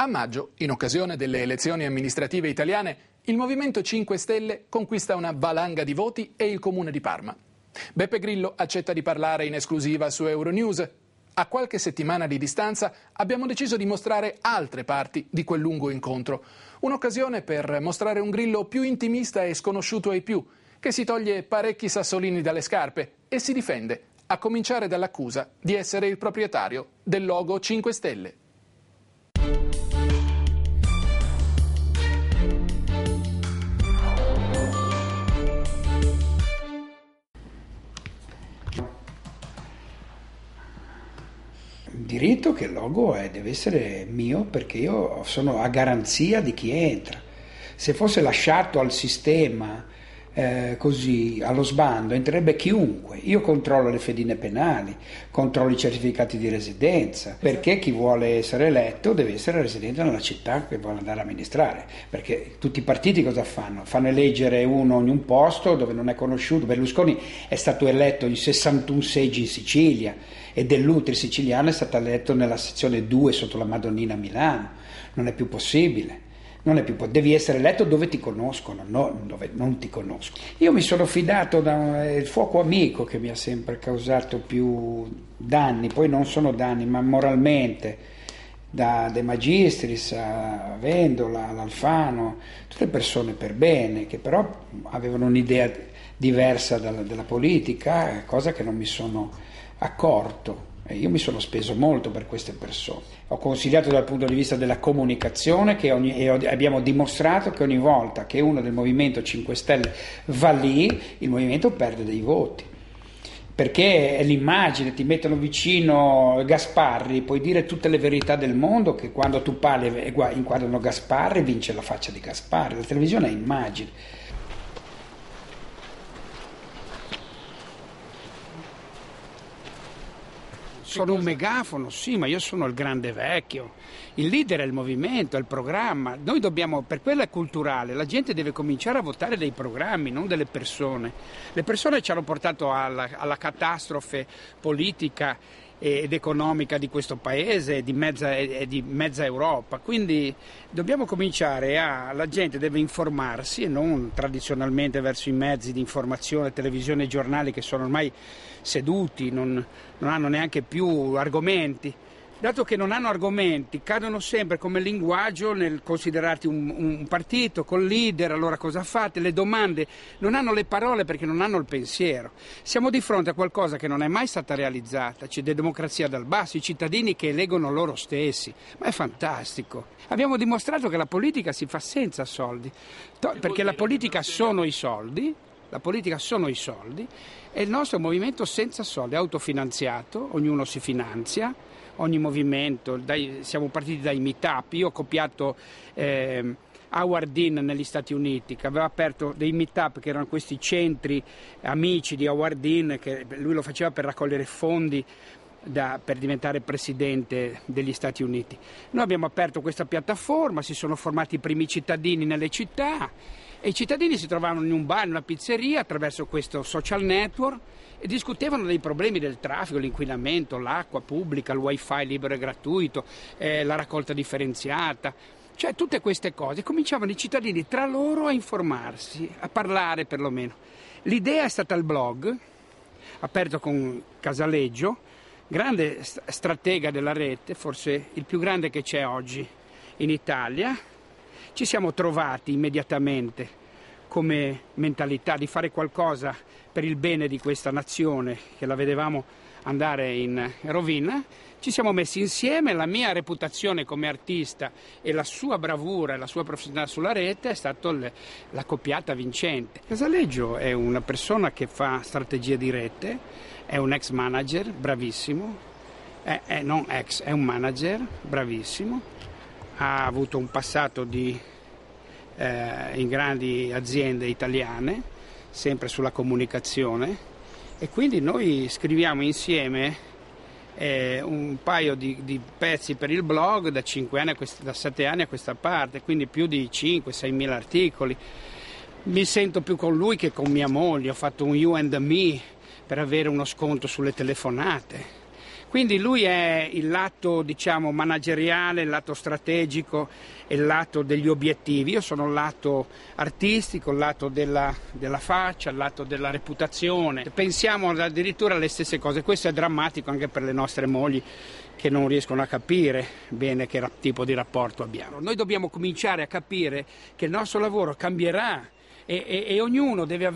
A maggio, in occasione delle elezioni amministrative italiane, il Movimento 5 Stelle conquista una valanga di voti e il comune di Parma. Beppe Grillo accetta di parlare in esclusiva su Euronews. A qualche settimana di distanza abbiamo deciso di mostrare altre parti di quel lungo incontro. Un'occasione per mostrare un Grillo più intimista e sconosciuto ai più, che si toglie parecchi sassolini dalle scarpe e si difende, a cominciare dall'accusa di essere il proprietario del logo 5 Stelle. Diritto che il logo è, deve essere mio perché io sono a garanzia di chi entra. Se fosse lasciato al sistema eh, così allo sbando entrerebbe chiunque. Io controllo le fedine penali, controllo i certificati di residenza, perché chi vuole essere eletto deve essere residente nella città che vuole andare a amministrare, perché tutti i partiti cosa fanno? Fanno eleggere uno in un posto dove non è conosciuto. Berlusconi è stato eletto in 61 seggi in Sicilia e Dell'Utri siciliano è stato eletto nella sezione 2 sotto la Madonnina a Milano. Non è più possibile. Non è più, devi essere eletto dove ti conoscono, no dove non ti conoscono. Io mi sono fidato del fuoco amico che mi ha sempre causato più danni, poi non sono danni, ma moralmente, da De Magistris a Vendola, all'Alfano, tutte persone per bene, che però avevano un'idea diversa dalla, della politica, cosa che non mi sono accorto. Io mi sono speso molto per queste persone. Ho consigliato dal punto di vista della comunicazione ogni, e abbiamo dimostrato che ogni volta che uno del Movimento 5 Stelle va lì, il Movimento perde dei voti. Perché è l'immagine, ti mettono vicino Gasparri, puoi dire tutte le verità del mondo che quando tu parli e inquadrano Gasparri vince la faccia di Gasparri. La televisione è immagine sono un megafono, sì, ma io sono il grande vecchio. Il leader è il movimento, è il programma. Noi dobbiamo, per quello è culturale, la gente deve cominciare a votare dei programmi, non delle persone. Le persone ci hanno portato alla, alla catastrofe politica ed economica di questo paese e di, mezza, e di mezza Europa. Quindi dobbiamo cominciare a. la gente deve informarsi e non tradizionalmente verso i mezzi di informazione, televisione e giornali che sono ormai seduti, non, non hanno neanche più argomenti dato che non hanno argomenti, cadono sempre come linguaggio nel considerarti un, un, partito col leader, allora cosa fate? Le domande, non hanno le parole perché non hanno il pensiero. Siamo di fronte a qualcosa che non è mai stata realizzata, c'è democrazia dal basso, i cittadini che eleggono loro stessi, ma è fantastico. Abbiamo dimostrato che la politica si fa senza soldi, perché la politica sono i soldi, la politica sono i soldi e il nostro è un movimento senza soldi, autofinanziato, ognuno si finanzia ogni movimento, dai, siamo partiti dai meetup, io ho copiato eh, Howard Dean negli Stati Uniti che aveva aperto dei meetup che erano questi centri amici di Howard Dean, che lui lo faceva per raccogliere fondi da, per diventare presidente degli Stati Uniti. Noi abbiamo aperto questa piattaforma, si sono formati i primi cittadini nelle città e i cittadini si trovavano in un bar, in una pizzeria attraverso questo social network e discutevano dei problemi del traffico, l'inquinamento, l'acqua pubblica, il wifi libero e gratuito, eh, la raccolta differenziata, cioè tutte queste cose. Cominciavano i cittadini tra loro a informarsi, a parlare perlomeno. L'idea è stata il blog, aperto con Casaleggio, grande stratega della rete, forse il più grande che c'è oggi in Italia. Ci siamo trovati immediatamente come mentalità di fare qualcosa per il bene di questa nazione che la vedevamo andare in rovina, ci siamo messi insieme, la mia reputazione come artista e la sua bravura e la sua professionalità sulla rete è stata la coppiata vincente. Casaleggio è una persona che fa strategie di rete, è un ex manager bravissimo, è, è non ex, è un manager bravissimo, ha avuto un passato di eh, in grandi aziende italiane, sempre sulla comunicazione e quindi noi scriviamo insieme eh, un paio di, di, pezzi per il blog da, anni questa, da 7 anni a questa parte, quindi più di 5-6 mila articoli. Mi sento più con lui che con mia moglie, ho fatto un You and Me per avere uno sconto sulle telefonate Quindi lui è il lato diciamo, manageriale, il lato strategico e il lato degli obiettivi. Io sono il lato artistico, il lato della, della faccia, il lato della reputazione. Pensiamo addirittura alle stesse cose. Questo è drammatico anche per le nostre mogli che non riescono a capire bene che tipo di rapporto abbiamo. Noi dobbiamo cominciare a capire che il nostro lavoro cambierà e, e, e ognuno deve,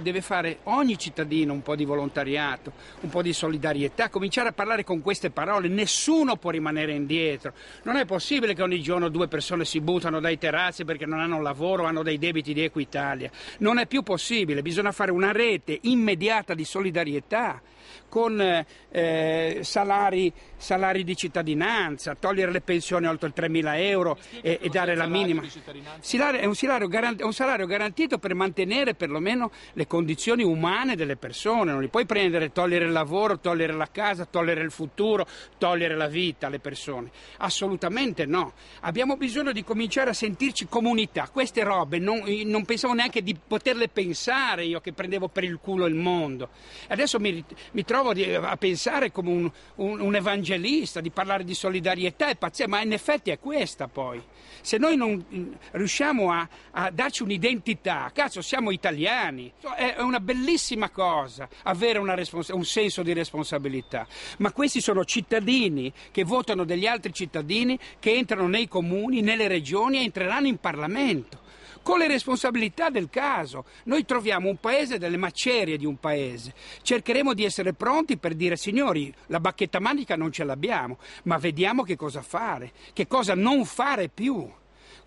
deve, fare, ogni cittadino un po' di volontariato, un po' di solidarietà, cominciare a parlare con queste parole, nessuno può rimanere indietro, non è possibile che ogni giorno due persone si buttano dai terrazzi perché non hanno lavoro, hanno dei debiti di Equitalia, non è più possibile, bisogna fare una rete immediata di solidarietà con eh, salari, salari, di cittadinanza, togliere le pensioni oltre i 3.000 euro e, e dare la minima. È un salario, garantito, un salario garantito per mantenere perlomeno le condizioni umane delle persone, non li puoi prendere, togliere il lavoro, togliere la casa, togliere il futuro, togliere la vita alle persone. Assolutamente no. Abbiamo bisogno di cominciare a sentirci comunità. Queste robe non, non pensavo neanche di poterle pensare io che prendevo per il culo il mondo. Adesso mi, mi trovo a pensare come un, un, un evangelista, di parlare di solidarietà, è pazzesco, ma in effetti è questa poi. Se noi non mm, riusciamo a, a darci un'identità, cazzo, siamo italiani, è una bellissima cosa avere respons- un senso di responsabilità, ma questi sono cittadini che votano degli altri cittadini, che entrano nei comuni, nelle regioni e entreranno in Parlamento con le responsabilità del caso. Noi troviamo un paese delle macerie di un paese. Cercheremo di essere pronti per dire signori, la bacchetta manica non ce l'abbiamo, ma vediamo che cosa fare, che cosa non fare più.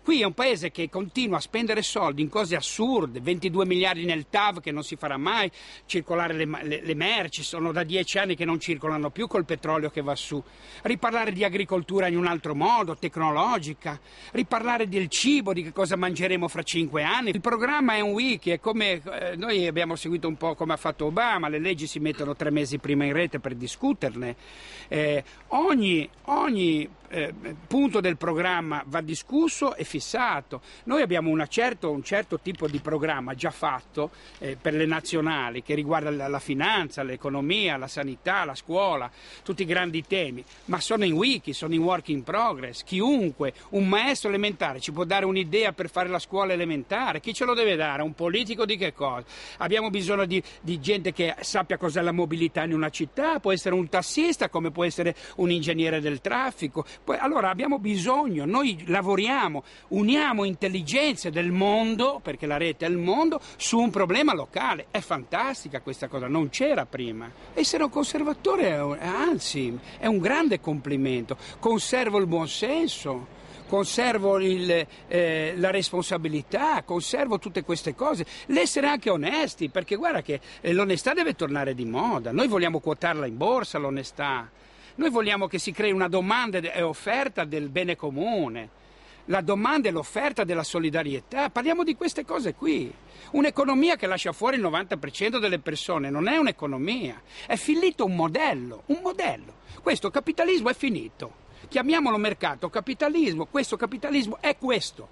Qui è un paese che continua a spendere soldi in cose assurde, 22 miliardi nel TAV che non si farà mai, circolare le, le, le, merci, sono da dieci anni che non circolano più col petrolio che va su, riparlare di agricoltura in un altro modo, tecnologica, riparlare del cibo, di che cosa mangeremo fra cinque anni. Il programma è un wiki, è come eh, noi abbiamo seguito un po' come ha fatto Obama, le leggi si mettono tre mesi prima in rete per discuterne. Eh, ogni, ogni eh, punto del programma va discusso e fissato. Noi abbiamo certo, un certo tipo di programma già fatto eh, per le nazionali che riguarda la, la, finanza, l'economia, la sanità, la scuola, tutti i grandi temi, ma sono in wiki, sono in work in progress. Chiunque, un maestro elementare ci può dare un'idea per fare la scuola elementare, chi ce lo deve dare? Un politico di che cosa? Abbiamo bisogno di, di gente che sappia cos'è la mobilità in una città, può essere un tassista come può essere un ingegnere del traffico, poi, allora abbiamo bisogno, noi lavoriamo, uniamo intelligenze del mondo, perché la rete è il mondo, su un problema locale. È fantastica questa cosa, non c'era prima. Essere un conservatore, è, anzi, è un grande complimento. Conservo il buonsenso conservo il, eh, la responsabilità, conservo tutte queste cose, l'essere anche onesti, perché guarda che eh, l'onestà deve tornare di moda, noi vogliamo quotarla in borsa l'onestà. Noi vogliamo che si crei una domanda e offerta del bene comune, la domanda e l'offerta della solidarietà. Parliamo di queste cose qui. Un'economia che lascia fuori il 90% delle persone non è un'economia, è finito un modello, un modello. Questo capitalismo è finito. Chiamiamolo mercato, capitalismo, questo capitalismo è questo.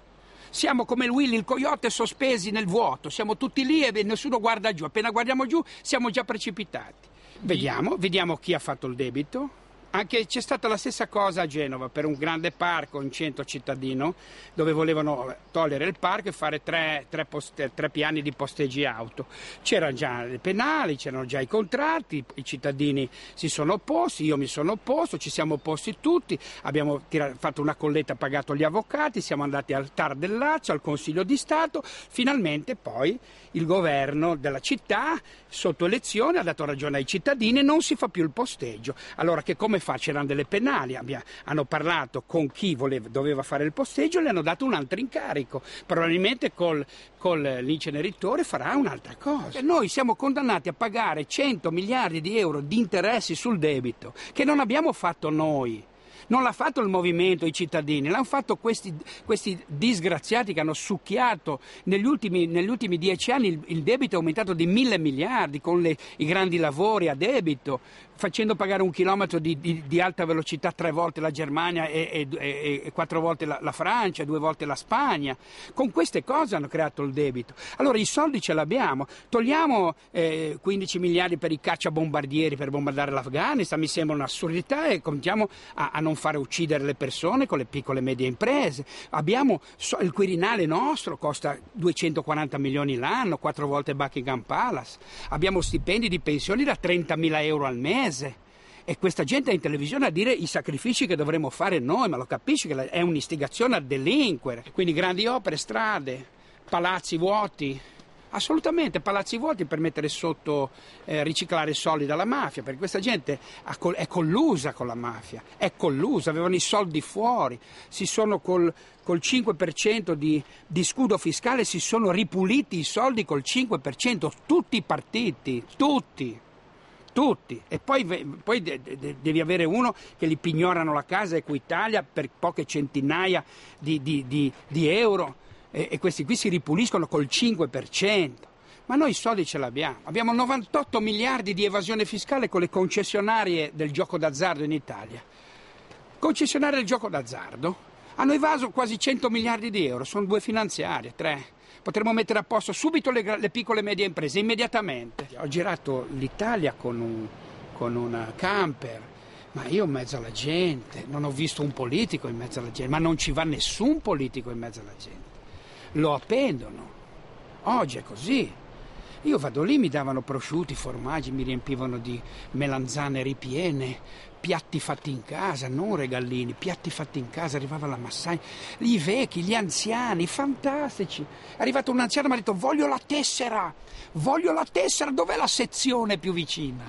Siamo come il Willy, il coyote sospesi nel vuoto, siamo tutti lì e nessuno guarda giù. Appena guardiamo giù siamo già precipitati. Vediamo, vediamo chi ha fatto il debito, anche c'è stata la stessa cosa a Genova per un grande parco in centro cittadino dove volevano togliere il parco e fare tre, tre, poste, tre piani di posteggi auto. C'erano già le penali, c'erano già i contratti, i cittadini si sono opposti, io mi sono opposto, ci siamo opposti tutti, abbiamo tirato, fatto una colletta, pagato gli avvocati, siamo andati al TAR del Lazio, al Consiglio di Stato, finalmente poi il governo della città sotto elezione ha dato ragione ai cittadini e non si fa più il posteggio. Allora che come fa? C'erano delle penali, abbia, hanno parlato con chi voleva, doveva fare il posteggio e le hanno dato un altro incarico. Probabilmente col, con l'inceneritore farà un'altra cosa. Noi siamo condannati a pagare 100 miliardi di euro di interessi sul debito che non abbiamo fatto noi. Non l'ha fatto il movimento, i cittadini, l'hanno fatto questi, questi disgraziati che hanno succhiato negli ultimi, negli ultimi dieci anni il, il, debito è aumentato di mille miliardi con le, i grandi lavori a debito, facendo pagare un chilometro di, di, di, alta velocità tre volte la Germania e, e, e quattro volte la, la, Francia, due volte la Spagna. Con queste cose hanno creato il debito. Allora i soldi ce l'abbiamo, togliamo eh, 15 miliardi per i cacciabombardieri per bombardare l'Afghanistan, mi sembra un'assurdità e continuiamo a, a, non fare uccidere le persone con le piccole e medie imprese. Abbiamo il Quirinale nostro, costa 240 milioni l'anno, quattro volte Buckingham Palace. Abbiamo stipendi di pensioni da 30 mila euro al mese mese. E questa gente è in televisione a dire i sacrifici che dovremmo fare noi, ma lo capisci che è un'istigazione a delinquere. Quindi grandi opere, strade, palazzi vuoti, assolutamente palazzi vuoti per mettere sotto, eh, riciclare soldi dalla mafia, perché questa gente è collusa con la mafia, è collusa, avevano i soldi fuori, si sono col, col 5% di, di, scudo fiscale, si sono ripuliti i soldi col 5%, tutti i partiti, tutti tutti e poi, poi de, de, devi avere uno che gli pignorano la casa Equitalia per poche centinaia di, di, di, di euro e, e, questi qui si ripuliscono col 5%. Ma noi i soldi ce l'abbiamo. Abbiamo 98 miliardi di evasione fiscale con le concessionarie del gioco d'azzardo in Italia. Concessionarie del gioco d'azzardo hanno evaso quasi 100 miliardi di euro, sono due finanziarie, tre potremmo mettere a posto subito le, le piccole e medie imprese, immediatamente. Ho girato l'Italia con un, con un camper, ma io in mezzo alla gente, non ho visto un politico in mezzo alla gente, ma non ci va nessun politico in mezzo alla gente. Lo appendono. Oggi è così. Io vado lì, mi davano prosciutti, formaggi, mi riempivano di melanzane ripiene, piatti fatti in casa, non regalini, piatti fatti in casa, arrivava la massagna, i vecchi, gli anziani, fantastici. È arrivato un anziano e mi ha detto voglio la tessera, voglio la tessera, dov'è la sezione più vicina?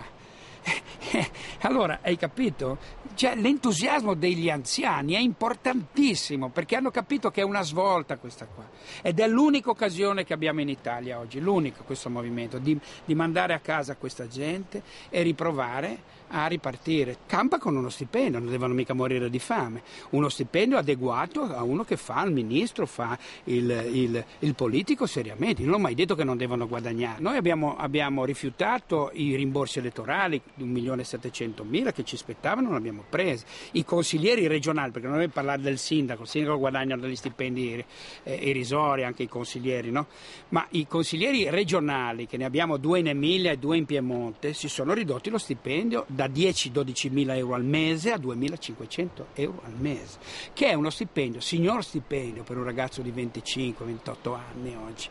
allora, hai capito? Cioè, l'entusiasmo degli anziani è importantissimo perché hanno capito che è una svolta questa qua. Ed è l'unica occasione che abbiamo in Italia oggi, l'unico questo movimento, di, di mandare a casa questa gente e riprovare a ripartire. Campa con uno stipendio, non devono mica morire di fame. Uno stipendio adeguato a uno che fa il ministro, fa il, il, il politico seriamente. Non ho mai detto che non devono guadagnare. Noi abbiamo, abbiamo rifiutato i rimborsi elettorali di 1.700.000 che ci spettavano, non abbiamo presi. I consiglieri regionali, perché non deve parlare del sindaco, il sindaco guadagna degli stipendi eh, irrisori, anche i consiglieri, no? Ma i consiglieri regionali, che ne abbiamo due in Emilia e due in Piemonte, si sono ridotti lo stipendio da 10-12 mila euro al mese a 2.500 euro al mese, che è uno stipendio, signor stipendio per un ragazzo di 25-28 anni oggi.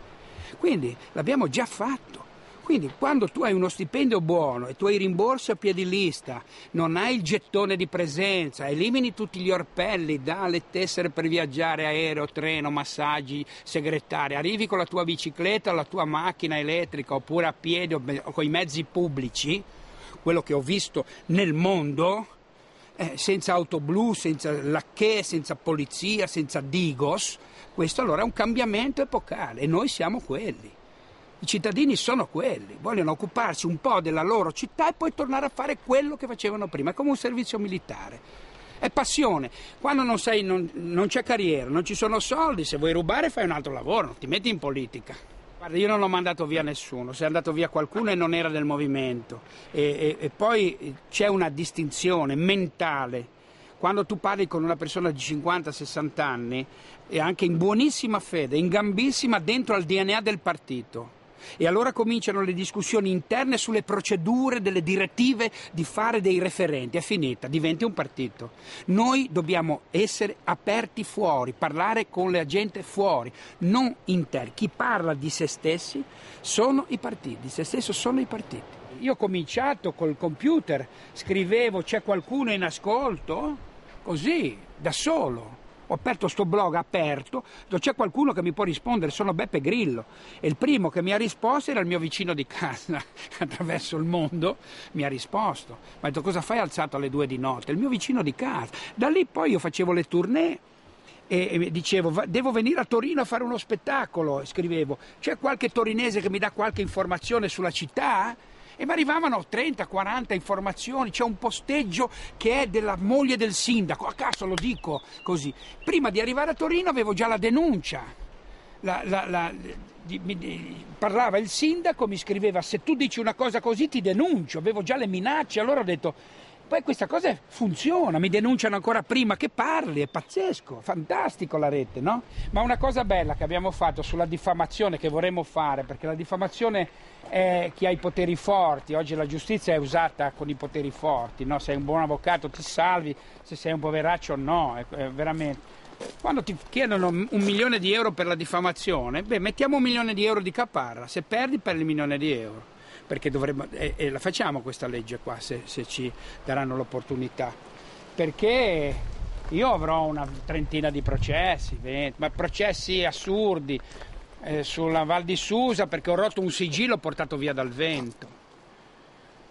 Quindi l'abbiamo già fatto. Quindi quando tu hai uno stipendio buono e tu hai rimborsi a piedi lista, non hai il gettone di presenza, elimini tutti gli orpelli, dalle tessere per viaggiare, aereo, treno, massaggi, segretari, arrivi con la tua bicicletta, la tua macchina elettrica oppure a piedi o con i mezzi pubblici, quello che ho visto nel mondo, eh, senza auto blu, senza lacchè, senza polizia, senza digos, questo allora è un cambiamento epocale e noi siamo quelli. I cittadini sono quelli, vogliono occuparsi un po' della loro città e poi tornare a fare quello che facevano prima, come un servizio militare. È passione. Quando non, sei, non, non c'è carriera, non ci sono soldi, se vuoi rubare fai un altro lavoro, ti metti in politica. Guarda, io non ho mandato via nessuno, se è andato via qualcuno e non era del movimento. E, e, e poi c'è una distinzione mentale. Quando tu parli con una persona di 50-60 anni, e anche in buonissima fede, in gambissima, dentro al DNA del partito, e allora cominciano le discussioni interne sulle procedure, delle direttive di fare dei referenti. È finita, diventi un partito. Noi dobbiamo essere aperti fuori, parlare con la gente fuori, non interni. Chi parla di se stessi sono i partiti, di se stesso sono i partiti. Io ho cominciato col computer, scrivevo c'è qualcuno in ascolto, così, da solo ho aperto sto blog aperto, c'è qualcuno che mi può rispondere, sono Beppe Grillo. E il primo che mi ha risposto era il mio vicino di casa, attraverso il mondo, mi ha risposto. Mi ha detto cosa fai alzato alle due di notte? Il mio vicino di casa. Da lì poi io facevo le tournée e, dicevo devo venire a Torino a fare uno spettacolo, scrivevo c'è qualche torinese che mi dà qualche informazione sulla città? E mi arrivavano 30-40 informazioni, c'è un posteggio che è della moglie del sindaco, a caso lo dico così. Prima di arrivare a Torino avevo già la denuncia. la, la, la, di, mi, parlava il sindaco, mi scriveva se tu dici una cosa così ti denuncio, avevo già le minacce, allora ho detto poi questa cosa funziona, mi denunciano ancora prima che parli, è pazzesco, fantastico la rete, no? Ma una cosa bella che abbiamo fatto sulla diffamazione che vorremmo fare, perché la diffamazione è chi ha i poteri forti, oggi la giustizia è usata con i poteri forti, no? Sei un buon avvocato ti salvi, se sei un poveraccio no, è, veramente... Quando ti chiedono un milione di euro per la diffamazione, beh, mettiamo un milione di euro di caparra, se perdi perdi il milione di euro perché dovremmo, e, e, la facciamo questa legge qua se, se ci daranno l'opportunità. Perché io avrò una trentina di processi, 20, ma processi assurdi eh, sulla Val di Susa perché ho rotto un sigillo portato via dal vento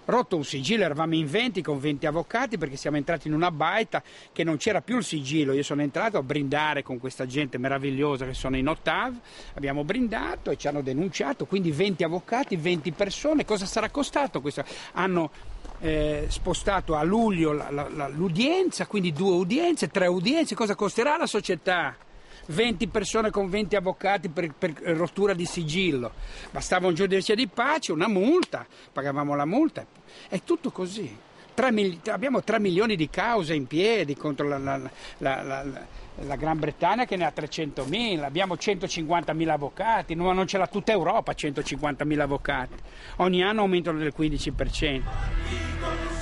rotto un sigillo, eravamo in 20 con 20 avvocati perché siamo entrati in una baita che non c'era più il sigillo, io sono entrato a brindare con questa gente meravigliosa che sono in Ottav, abbiamo brindato e ci hanno denunciato, quindi 20 avvocati, 20 persone, cosa sarà costato questo? Hanno eh, spostato a luglio l'udienza, quindi due udienze, tre udienze, cosa costerà la società? 20 persone con 20 avvocati per, per rottura di sigillo. Bastava un giudice di pace, una multa, pagavamo la multa. È tutto così. 3 abbiamo 3 milioni di cause in piedi contro la, la, la, la Gran Bretagna che ne ha 300.000, abbiamo 150.000 avvocati, ma non ce l'ha tutta Europa 150.000 avvocati. Ogni anno aumentano del 15%.